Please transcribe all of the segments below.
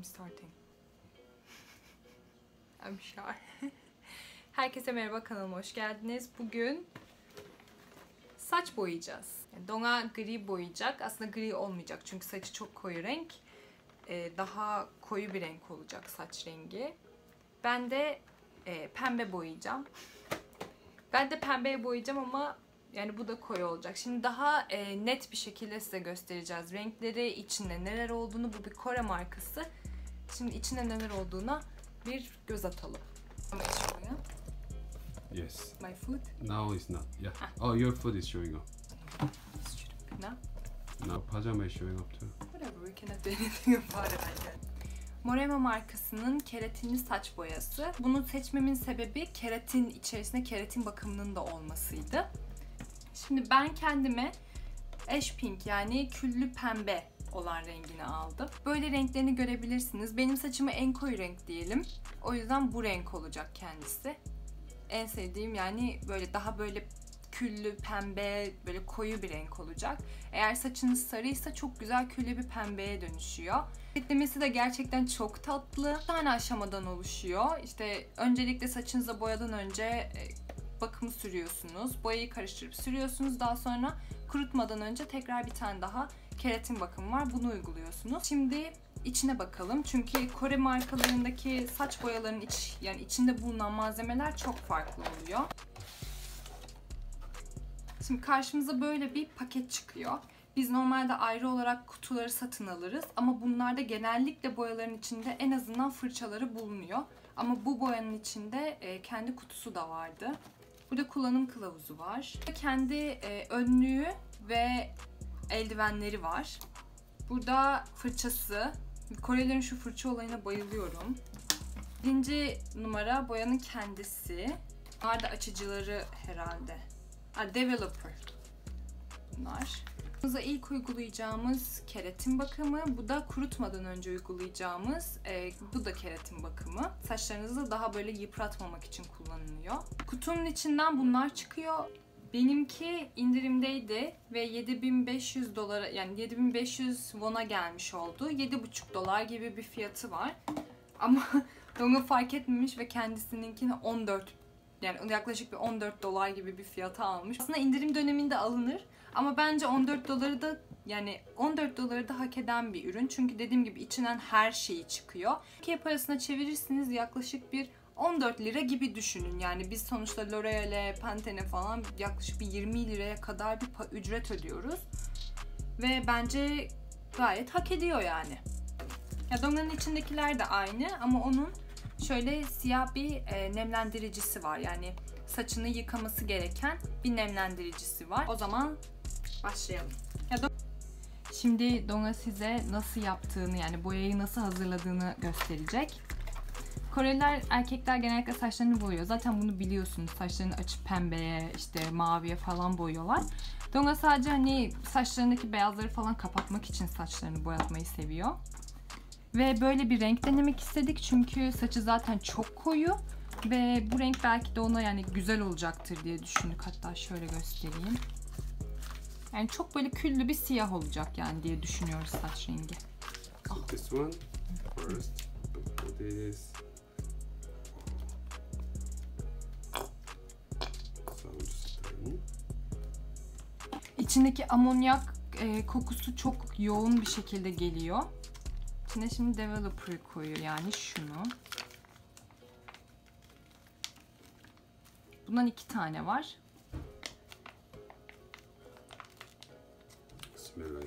I'm starting. I'm shy. Herkese merhaba kanalıma hoş geldiniz. Bugün saç boyayacağız. Yani Dona gri boyayacak. Aslında gri olmayacak çünkü saçı çok koyu renk. Ee, daha koyu bir renk olacak saç rengi. Ben de e, pembe boyayacağım. Ben de pembeye boyayacağım ama yani bu da koyu olacak. Şimdi daha e, net bir şekilde size göstereceğiz. Renkleri, içinde neler olduğunu. Bu bir Kore markası. Şimdi içinde neler olduğuna bir göz atalım. Ama. Yes. My food. Now it's not. Yeah. Ah. Oh, your foot is showing up. No? Now pajama is showing up too. Whatever, we cannot do anything about it, I guess. Morema markasının keratinli saç boyası. Bunu seçmemin sebebi keratin içerisinde keratin bakımının da olmasıydı. Şimdi ben kendime ash pink yani küllü pembe olan rengini aldım. Böyle renklerini görebilirsiniz. Benim saçımı en koyu renk diyelim. O yüzden bu renk olacak kendisi. En sevdiğim yani böyle daha böyle küllü pembe böyle koyu bir renk olacak. Eğer saçınız sarıysa çok güzel küllü bir pembeye dönüşüyor. Beklemesi de gerçekten çok tatlı. Bir tane aşamadan oluşuyor. İşte öncelikle saçınıza boyadan önce e, bakımı sürüyorsunuz. Boyayı karıştırıp sürüyorsunuz. Daha sonra kurutmadan önce tekrar bir tane daha keratin bakımı var. Bunu uyguluyorsunuz. Şimdi içine bakalım. Çünkü Kore markalarındaki saç boyalarının iç yani içinde bulunan malzemeler çok farklı oluyor. Şimdi karşımıza böyle bir paket çıkıyor. Biz normalde ayrı olarak kutuları satın alırız ama bunlarda genellikle boyaların içinde en azından fırçaları bulunuyor. Ama bu boyanın içinde e, kendi kutusu da vardı. Burada kullanım kılavuzu var. Kendi e, önlüğü ve eldivenleri var. Burada fırçası. Korelerin şu fırça olayına bayılıyorum. Birinci numara boyanın kendisi. Bunlar da açıcıları herhalde. Ha, developer. Bunlar. Bize ilk uygulayacağımız keratin bakımı. Bu da kurutmadan önce uygulayacağımız e, bu da keratin bakımı. Saçlarınızı daha böyle yıpratmamak için kullanılıyor. Kutunun içinden bunlar çıkıyor. Benimki indirimdeydi ve 7500 dolara yani 7500 won'a gelmiş oldu. 7,5 dolar gibi bir fiyatı var. Ama Dong'a fark etmemiş ve kendisininkini 14 yani yaklaşık bir 14 dolar gibi bir fiyata almış. Aslında indirim döneminde alınır ama bence 14 doları da yani 14 doları da hak eden bir ürün. Çünkü dediğim gibi içinden her şeyi çıkıyor. Türkiye parasına çevirirsiniz yaklaşık bir 14 lira gibi düşünün. Yani biz sonuçta L'Oreal'e, Pantene falan yaklaşık bir 20 liraya kadar bir ücret ödüyoruz. Ve bence gayet hak ediyor yani. Ya Donga'nın içindekiler de aynı ama onun şöyle siyah bir e, nemlendiricisi var. Yani saçını yıkaması gereken bir nemlendiricisi var. O zaman başlayalım. Ya Do- Şimdi Donga size nasıl yaptığını yani boyayı nasıl hazırladığını gösterecek. Koreliler erkekler genellikle saçlarını boyuyor. Zaten bunu biliyorsunuz. Saçlarını açıp pembeye, işte maviye falan boyuyorlar. Donga sadece hani saçlarındaki beyazları falan kapatmak için saçlarını boyatmayı seviyor. Ve böyle bir renk denemek istedik çünkü saçı zaten çok koyu ve bu renk belki de ona yani güzel olacaktır diye düşündük. Hatta şöyle göstereyim. Yani çok böyle küllü bir siyah olacak yani diye düşünüyoruz saç rengi. So this one first. This. İçindeki amonyak e, kokusu çok yoğun bir şekilde geliyor. İçine şimdi developer koyuyor yani şunu. Bundan iki tane var. Smell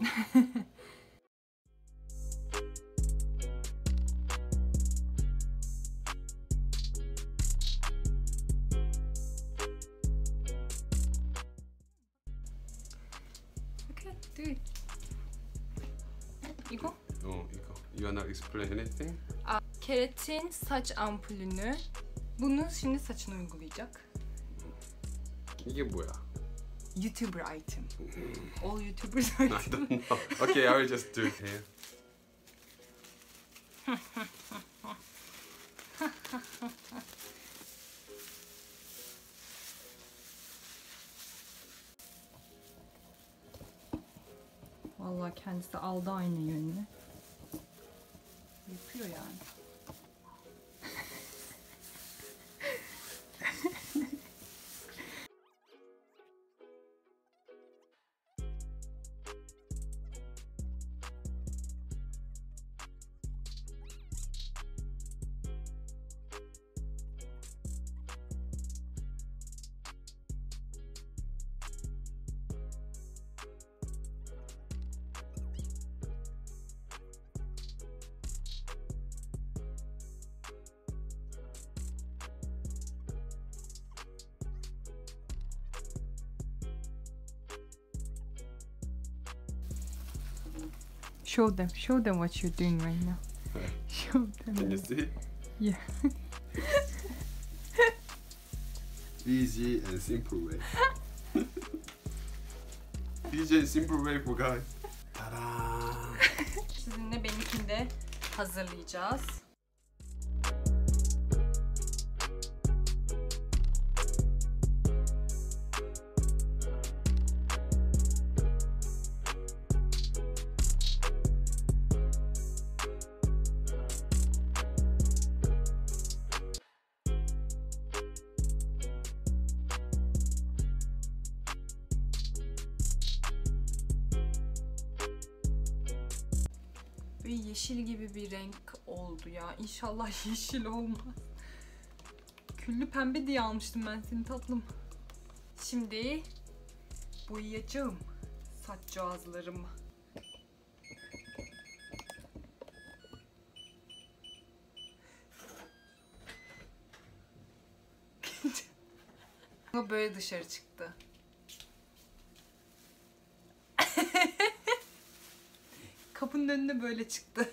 keratin saç ampulünü. Bunu şimdi saçına uygulayacak. İyi bu ya. YouTuber item. Hmm. All YouTubers I item. don't know. Okay, I will just do it here. Vallahi kendisi aldı aynı yönünü. Yapıyor yani. Show them, show them what you're doing right now. Show Can you them. see? Yeah. Easy and simple way. Easy and simple way for guys. Ta-da! Sizinle benimkini de hazırlayacağız. Ve yeşil gibi bir renk oldu ya. İnşallah yeşil olmaz. Küllü pembe diye almıştım ben seni tatlım. Şimdi boyayacağım saç cihazlarımı. Ama böyle dışarı çıktı. Kapının önüne böyle çıktı.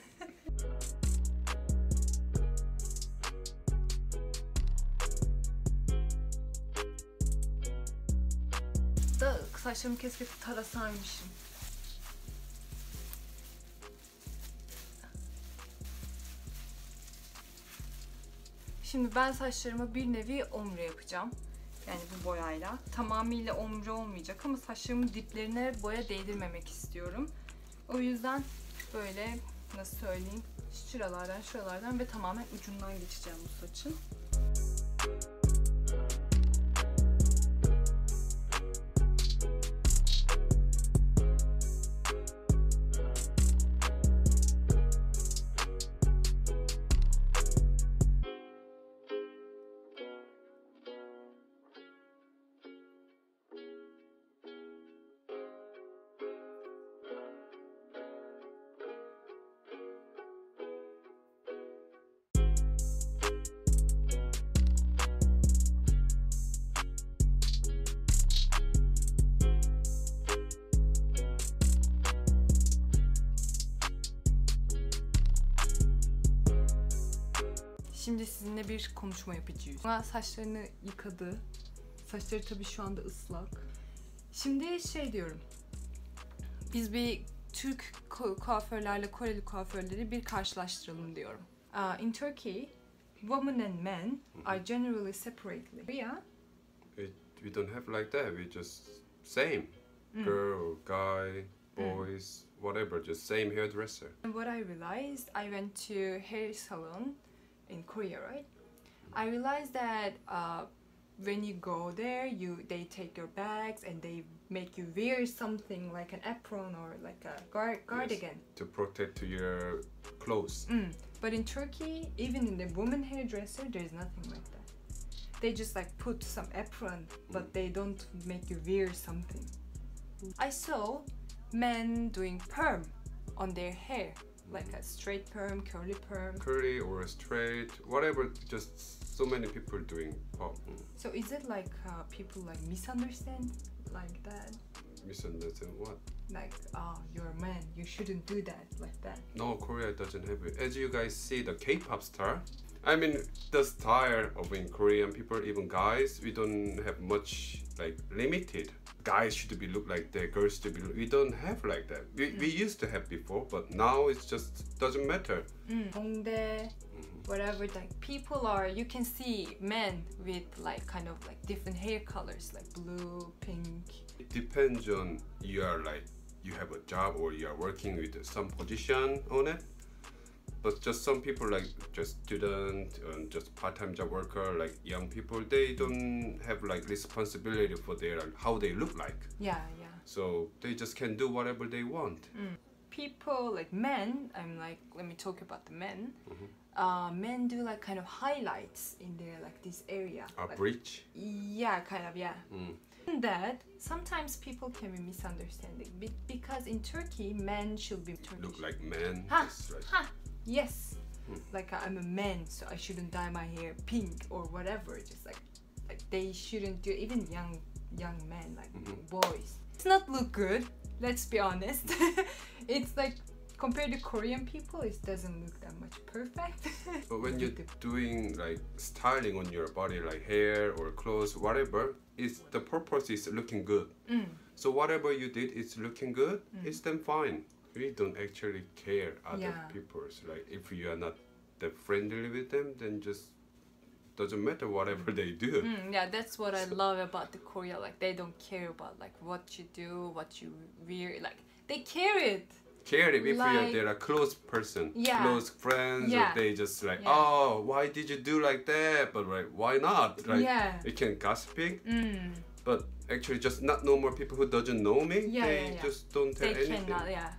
da saçlarımı keşke tarasaymışım. Şimdi ben saçlarıma bir nevi omre yapacağım. Yani bu boyayla. Tamamıyla omre olmayacak ama saçlarımın diplerine boya değdirmemek istiyorum. O yüzden böyle nasıl söyleyeyim şuralardan şuralardan ve tamamen ucundan geçeceğim bu saçın. Şimdi sizinle bir konuşma yapacağız. Bana saçlarını yıkadı. Saçları tabii şu anda ıslak. Şimdi şey diyorum. Biz bir Türk ku- kuaförlerle Koreli kuaförleri bir karşılaştıralım diyorum. Uh, in Turkey, women and men are generally separately. Yeah. We, we don't have like that. We just same. Mm. Girl, guy, boys, whatever. Just same hairdresser. And what I realized, I went to hair salon in Korea, right? I realized that uh, when you go there, you they take your bags and they make you wear something like an apron or like a gar- cardigan. To protect to your clothes. Mm. But in Turkey, even in the woman hairdresser, there's nothing like that. They just like put some apron, but they don't make you wear something. I saw men doing perm on their hair, like a straight perm, curly perm. Curly or straight, whatever. Just so many people doing pop. Mm. So is it like uh, people like misunderstand like that? Misunderstand what? Like, oh, you're a man, you shouldn't do that, like that. No, Korea doesn't have it. As you guys see, the K-pop star. I mean, the style of in Korean people, even guys, we don't have much like limited. Guys should be look like that. Girls should be. Look, we don't have like that. We, we used to have before, but now it's just doesn't matter. Mm. Hongdae, whatever, like people are, you can see men with like kind of like different hair colors, like blue, pink. It depends on you are like you have a job or you are working with some position on it. But just some people like just student and just part-time job worker, like young people, they don't have like responsibility for their how they look like. Yeah, yeah. So they just can do whatever they want. People like men, I'm like, let me talk about the men. Uh, men do like kind of highlights in their like this area. A like, breach. Yeah, kind of, yeah. Mm. That sometimes people can be misunderstanding be- because in Turkey, men should be Turkish. Look like men. Ha, like ha, yes. Hmm. Like I'm a man, so I shouldn't dye my hair pink or whatever. Just like, like they shouldn't do. Even young, young men, like Mhm. boys, it's not look good. Let's be honest. it's like compared to Korean people, it doesn't look that much perfect. But when you're doing like styling on your body, like hair or clothes, whatever, is the purpose is looking good. Mm. So whatever you did is looking good. It's then fine. We don't actually care other Yeah. people's like if you are not that friendly with them, then just doesn't matter whatever they do. Mm, yeah, that's what I love about the Korea. Like they don't care about like what you do, what you wear. Like they care it. Care if you are Like- they're a close person, Yeah. close friends, Yeah. or they just like, Yeah. oh, why did you do like that? But like, why not? Like, Yeah. we can gossiping, Mm. but actually, just not normal people who doesn't know me, Yeah, they just don't tell They anything. cannot. Yeah.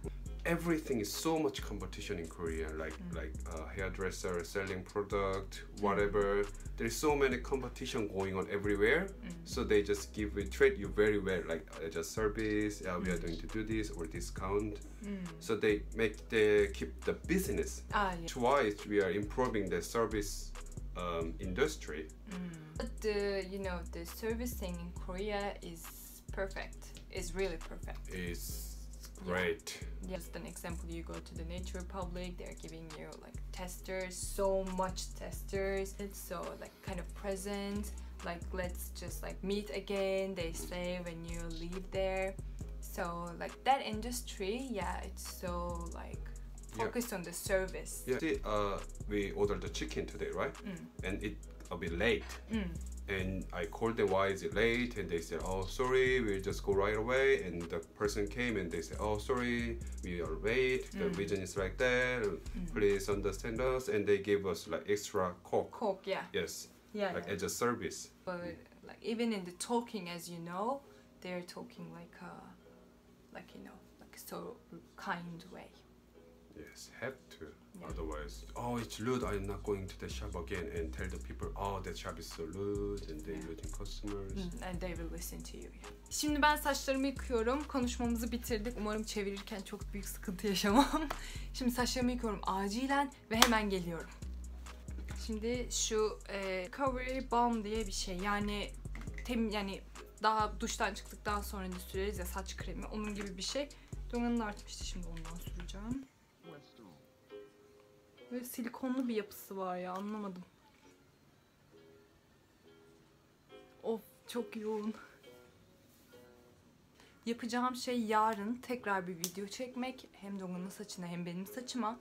Everything is so much competition in Korea, like Mm. like uh, hairdresser selling product, whatever. There's so many competition going on everywhere. Mm. So they just give we treat you very well, like uh, just service. Uh, we are Mm. going to do this or discount. Mm. So they make the keep the business. Ah, yeah. Twice we are improving the service um, industry. But the you know the servicing in Korea is perfect. It's really perfect. It's Yeah. Just an example, you go to the Nature Republic, they're giving you like testers, so much testers. It's so like kind of present. Like let's just like meet again. They say when you leave there. So like that industry, yeah, it's so like Yeah. focused on the service. Yeah. See, uh, we ordered the chicken today, right? Mm. And it a bit late. Mm. And I called them why is it late, and they said, oh sorry, we'll just go right away. And the person came and they said, oh sorry, we are late. The Mm. reason is like that. Please understand us. And they gave us like extra coke. Coke, yeah, Yes, yeah, like yeah. as a service. But like even in the talking, as you know, they're talking like a, like you know, like so kind way. Yes, have to. Yeah. Otherwise, oh, it's rude. I'm not going to the shop again and tell the people, oh, that shop is so rude and they're Yeah. losing customers. Mm, and they will listen to you. Şimdi ben saçlarımı yıkıyorum. Konuşmamızı bitirdik. Umarım çevirirken çok büyük sıkıntı yaşamam. Şimdi saçlarımı yıkıyorum acilen ve hemen geliyorum. Şimdi şu e, Recovery Balm diye bir şey. Yani tem yani daha duştan çıktıktan sonra süreriz ya saç kremi onun gibi bir şey. Donanın artmıştı şimdi ondan süreceğim. Böyle silikonlu bir yapısı var ya anlamadım. Of çok yoğun. Yapacağım şey yarın tekrar bir video çekmek. Hem Donga'nın saçına hem benim saçıma.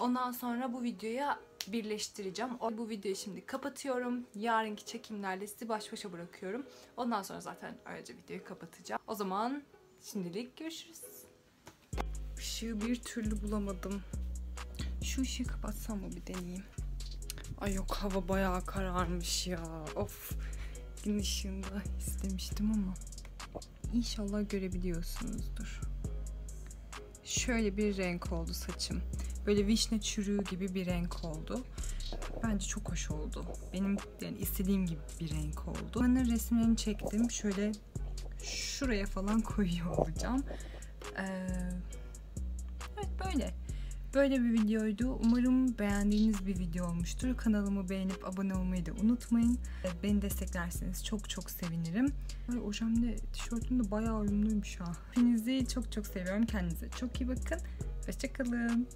Ondan sonra bu videoya birleştireceğim. Bu videoyu şimdi kapatıyorum. Yarınki çekimlerle sizi baş başa bırakıyorum. Ondan sonra zaten ayrıca videoyu kapatacağım. O zaman şimdilik görüşürüz. Işığı bir türlü bulamadım. Şu ışığı kapatsam mı bir deneyeyim. Ay yok hava bayağı kararmış ya. Of. Gün ışığında istemiştim ama. İnşallah görebiliyorsunuzdur. Şöyle bir renk oldu saçım. Böyle vişne çürüğü gibi bir renk oldu. Bence çok hoş oldu. Benim yani istediğim gibi bir renk oldu. Bunların resimlerini çektim. Şöyle şuraya falan koyuyor olacağım. Ee, böyle. Böyle bir videoydu. Umarım beğendiğiniz bir video olmuştur. Kanalımı beğenip abone olmayı da unutmayın. Beni desteklerseniz çok çok sevinirim. Ay ojemle tişörtüm de bayağı uyumluymuş ha. Hepinizi çok çok seviyorum. Kendinize çok iyi bakın. Hoşçakalın.